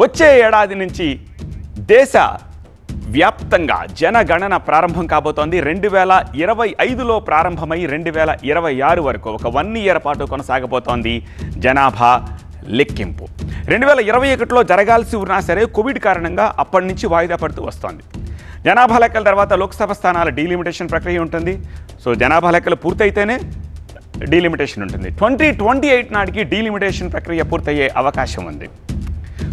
వచ్చే ఏడాది నుంచి దేశ వ్యాప్తంగా జనగణన ప్రారంభం కాబోతోంది. రెండు వేల ఇరవై ఐదులో ప్రారంభమై రెండు వేల ఇరవై ఆరు వరకు ఒక వన్ ఇయర్ పాటు కొనసాగబోతోంది జనాభా లెక్కింపు. రెండు వేల ఇరవై ఒకటిలో జరగాల్సి ఉన్నా సరే కోవిడ్ కారణంగా అప్పటి నుంచి వాయిదా పడుతూ వస్తోంది. జనాభా లెక్కల తర్వాత లోక్సభ స్థానాల డీలిమిటేషన్ ప్రక్రియ ఉంటుంది. సో జనాభా లెక్కలు పూర్తయితేనే డీలిమిటేషన్ ఉంటుంది. ట్వంటీ ట్వంటీ ఎయిట్ నాటికి డీలిమిటేషన్ ప్రక్రియ పూర్తయ్యే అవకాశం ఉంది.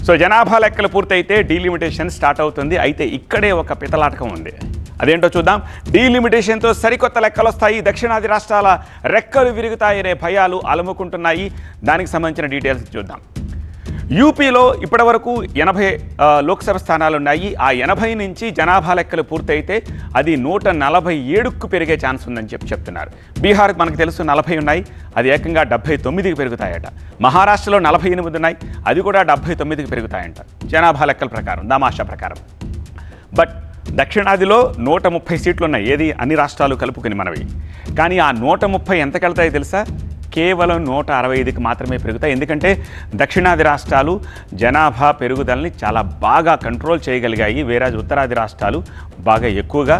సో జనాభా లెక్కలు పూర్తయితే డీలిమిటేషన్ స్టార్ట్ అవుతుంది. అయితే ఇక్కడే ఒక పితలాటకం ఉంది. అదేంటో చూద్దాం. డీలిమిటేషన్తో సరికొత్త లెక్కలు వస్తాయి. దక్షిణాది రాష్ట్రాల రెక్కలు విరుగుతాయనే భయాలు అలముకుంటున్నాయి. దానికి సంబంధించిన డీటెయిల్స్ చూద్దాం. యూపీలో ఇప్పటివరకు ఎనభై లోక్సభ స్థానాలు ఉన్నాయి ఆ ఎనభై నుంచి జనాభా లెక్కలు పూర్తయితే అది నూట నలభై ఏడుకు పెరిగే ఛాన్స్ ఉందని చెప్పి చెప్తున్నారు. బీహార్ మనకు తెలుసు నలభై ఉన్నాయి. అది ఏకంగా డెబ్బై తొమ్మిదికి పెరుగుతాయట. మహారాష్ట్రలో నలభై ఎనిమిది ఉన్నాయి. అది కూడా డెబ్బై తొమ్మిదికి పెరుగుతాయంట. జనాభా లెక్కల ప్రకారం దామాషా ప్రకారం. బట్ దక్షిణాదిలో నూట ముప్పై సీట్లు ఉన్నాయి ఏది? అన్ని రాష్ట్రాలు కలుపుకుని మనవి. కానీ ఆ నూట ముప్పై ఎంతకెళ్తాయో తెలుసా? కేవలం నూట అరవై ఐదుకి మాత్రమే పెరుగుతాయి. ఎందుకంటే దక్షిణాది రాష్ట్రాలు జనాభా పెరుగుదలని చాలా బాగా కంట్రోల్ చేయగలిగాయి. వేరే ఉత్తరాది రాష్ట్రాలు బాగా ఎక్కువగా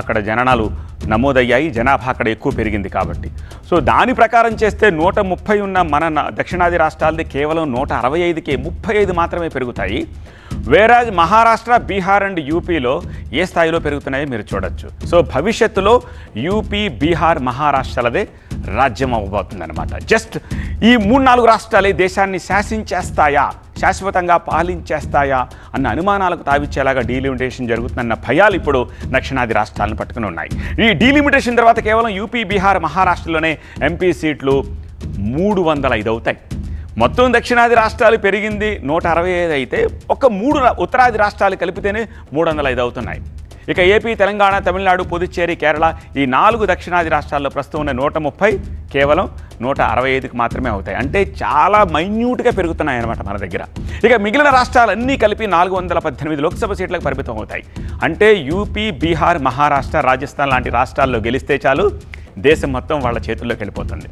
అక్కడ జననాలు నమోదయ్యాయి. జనాభా అక్కడ ఎక్కువ పెరిగింది కాబట్టి. సో దాని ప్రకారం చేస్తే నూట ముప్పై ఉన్న మన దక్షిణాది రాష్ట్రాలది కేవలం నూట అరవై ఐదుకే ముప్పై ఐదు మాత్రమే పెరుగుతాయి. వేరాజ్ మహారాష్ట్ర బీహార్ అండ్ యూపీలో ఏ స్థాయిలో పెరుగుతున్నాయో మీరు చూడొచ్చు. సో భవిష్యత్తులో యూపీ బీహార్ మహారాష్ట్రలదే రాజ్యం అవ్వబోతుందన్నమాట. జస్ట్ ఈ మూడు నాలుగు రాష్ట్రాలే దేశాన్ని శాసించేస్తాయా? శాశ్వతంగా పాలించేస్తాయా అన్న అనుమానాలకు తావిచ్చేలాగా డీలిమిటేషన్ జరుగుతుందన్న భయాలు ఇప్పుడు దక్షిణాది రాష్ట్రాలను పట్టుకుని ఉన్నాయి. ఈ డీలిమిటేషన్ తర్వాత కేవలం యూపీ బీహార్ మహారాష్ట్రలోనే ఎంపీ సీట్లు మూడు వందల ఐదు అవుతాయి. మొత్తం దక్షిణాది రాష్ట్రాలు పెరిగింది నూట అరవై ఐదు అయితే ఒక మూడు ఉత్తరాది రాష్ట్రాలు కలిపితేనే మూడు వందల ఐదు అవుతున్నాయి. ఇక ఏపీ తెలంగాణ తమిళనాడు పుదుచ్చేరి కేరళ ఈ నాలుగు దక్షిణాది రాష్ట్రాల్లో ప్రస్తుతం ఉన్న నూట ముప్పై కేవలం నూట అరవై ఐదుకి మాత్రమే అవుతాయి. అంటే చాలా మైన్యూట్గా పెరుగుతున్నాయన్నమాట మన దగ్గర. ఇక మిగిలిన రాష్ట్రాలన్నీ కలిపి నాలుగు వందల పద్దెనిమిది లోక్సభ సీట్లకు పరిమితం అవుతాయి. అంటే యూపీ బీహార్ మహారాష్ట్ర రాజస్థాన్ లాంటి రాష్ట్రాల్లో గెలిస్తే చాలు దేశం మొత్తం వాళ్ళ చేతుల్లోకి వెళ్ళిపోతుంది.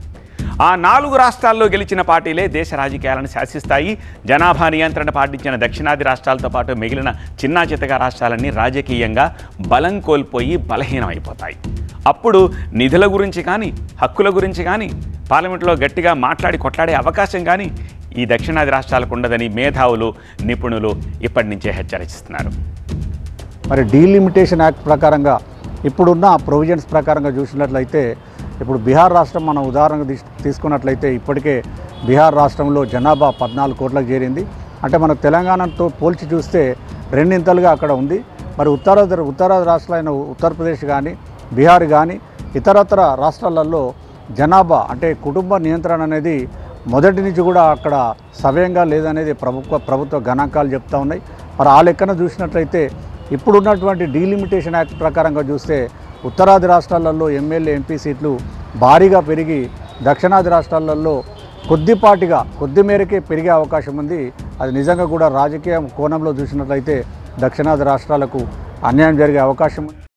ఆ నాలుగు రాష్ట్రాల్లో గెలిచిన పార్టీలే దేశ రాజకీయాలను శాసిస్తాయి. జనాభా నియంత్రణ పాటించిన దక్షిణాది రాష్ట్రాలతో పాటు మిగిలిన చిన్నా చితక రాష్ట్రాలన్నీ రాజకీయంగా బలం కోల్పోయి బలహీనమైపోతాయి. అప్పుడు నిధుల గురించి కానీ హక్కుల గురించి కానీ పార్లమెంట్లో గట్టిగా మాట్లాడి కొట్లాడే అవకాశం కానీ ఈ దక్షిణాది రాష్ట్రాలకు ఉండదని మేధావులు నిపుణులు ఇప్పటి నుంచే హెచ్చరిస్తున్నారు. మరి డీలిమిటేషన్ యాక్ట్ ప్రకారంగా ఇప్పుడున్న ప్రొవిజన్స్ ప్రకారంగా చూసినట్లయితే ఇప్పుడు బీహార్ రాష్ట్రం మనం ఉదాహరణకు తీసుకున్నట్లయితే ఇప్పటికే బీహార్ రాష్ట్రంలో జనాభా పద్నాలుగు కోట్లకు చేరింది. అంటే మన తెలంగాణతో పోల్చి చూస్తే రెండింతలుగా అక్కడ ఉంది. మరి ఉత్తర ఉత్తరాది రాష్ట్రాలైన ఉత్తరప్రదేశ్ కానీ బీహార్ కానీ ఇతరత్ర రాష్ట్రాలలో జనాభా అంటే కుటుంబ నియంత్రణ అనేది మొదటి నుంచి కూడా అక్కడ సవ్యంగా లేదనేది ప్రభుత్వ ప్రభుత్వ గణాంకాలు చెప్తా ఉన్నాయి. మరి ఆ లెక్కన చూసినట్లయితే ఇప్పుడున్నటువంటి డీలిమిటేషన్ యాక్ట్ ప్రకారంగా చూస్తే ఉత్తరాది రాష్ట్రాలలో ఎమ్మెల్యే ఎంపీ సీట్లు భారీగా పెరిగి దక్షిణాది రాష్ట్రాలలో కొద్దిపాటిగా కొద్ది మేరకే పెరిగే అవకాశం ఉంది. అది నిజంగా కూడా రాజకీయ కోణంలో చూసినట్లయితే దక్షిణాది రాష్ట్రాలకు అన్యాయం జరిగే అవకాశం ఉంది.